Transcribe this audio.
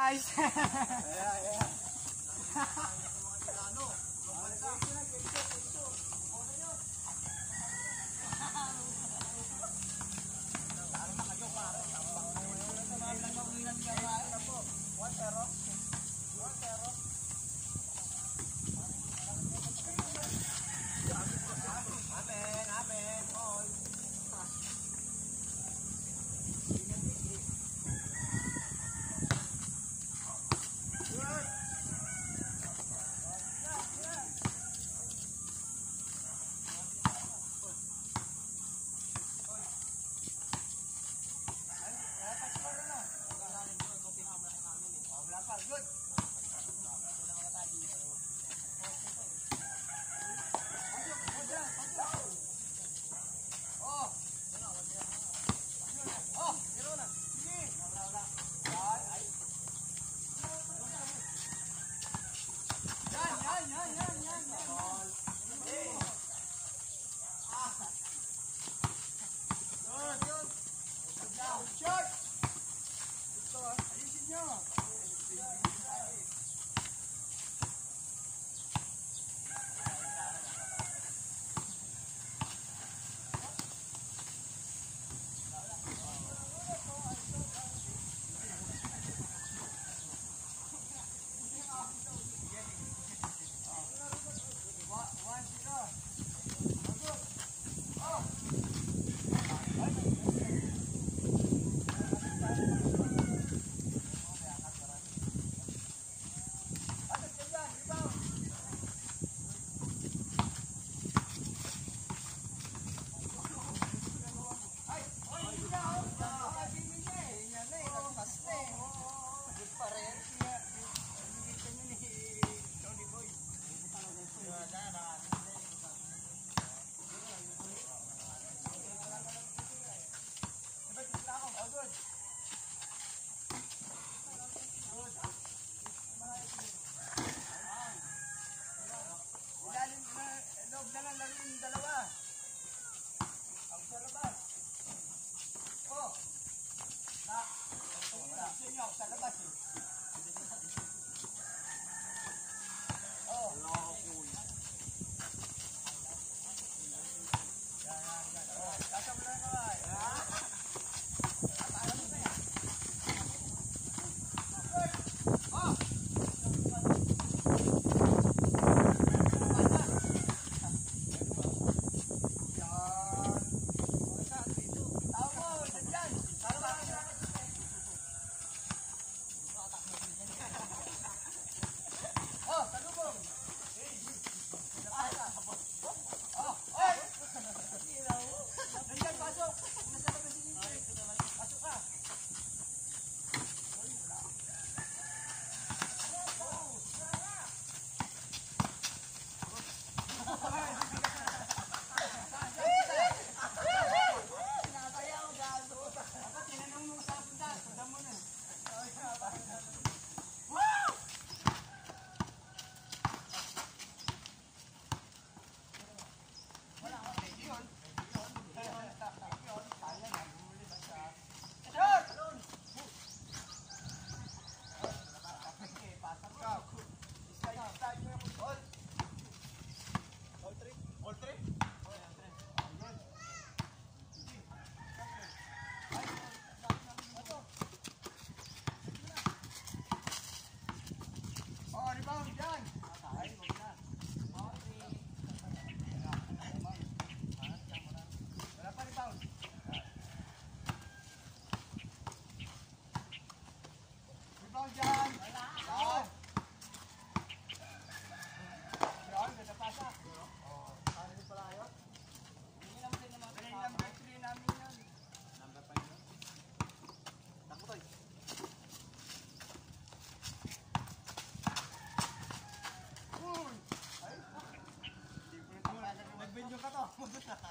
Guys. Shot! Ito ah, ayusin Mabot na ka.